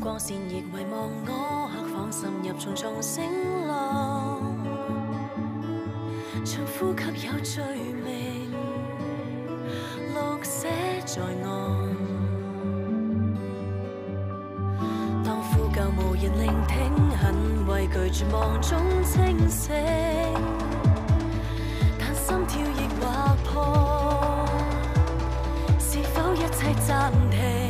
光线亦遗忘我，黑房渗入重重声浪。像呼吸有罪名，绿色在岸。当呼救无人聆听，很畏惧绝望中清醒。但心跳亦划破，是否一切暂停？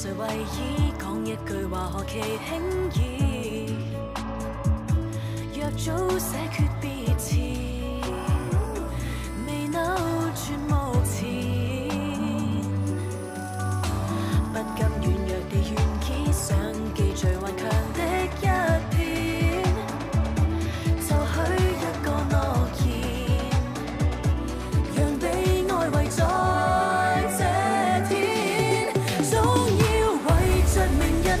谁为依讲一句话何其轻易？若早写却别词，未扭转目前。不甘软弱地怨结，想记最顽强的一片，就许一个诺言，让被爱围在这天。